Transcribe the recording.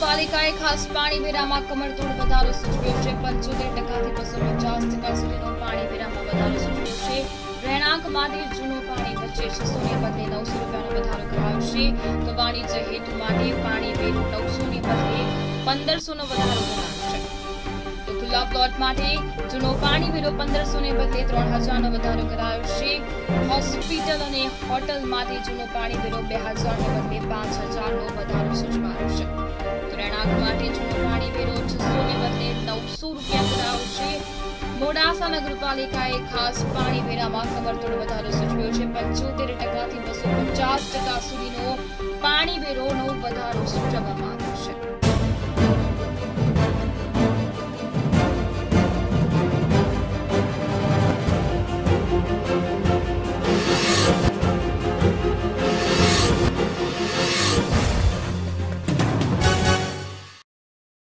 નગરપાલિકાએ ખાસ પાણી વેરામાં કમરતોડ વધારો સૂચવ્યો છે. પંચોતેર ટકાથી બસો પચાસ ટકા સુધીનો પાણી વેરામાં વધારો સૂચવ્યો છે. રહેણાંક માટે જૂનું પાણી વચ્ચે છસોને બદલે નવસો રૂપિયાનો વધારો કરાયો છે. તો વાણિજ્ય હેતુ માટે પાણી વેરો નવસો ની બદલે પંદરસો નો વધારો કરાયો છે. તો ખુલ્લા પ્લોટ માટે જૂનો પાણી વેરો પંદરસો ને બદલે ત્રણ હજારનો વધારો કરાયો છે. હોસ્પિટલ અને હોટલ માટે જૂનો પાણી વેરો બે હજારને બદલે પાંચ હજારનો વધારો સૂચવાયો છે. રહેણાંક માટે જૂનો પાણી ભેરો છસોને બદલે નવસો રૂપિયા કરાયો છે. મોડાસા નગરપાલિકાએ ખાસ પાણી વેરામાં કમરતોડ વધારો સૂચવ્યો છે. પંચોતેર ટકાથી બસો પચાસ ટકા સુધીનો પાણી વેરોનો વધારો સૂચવવામાં આવ્યો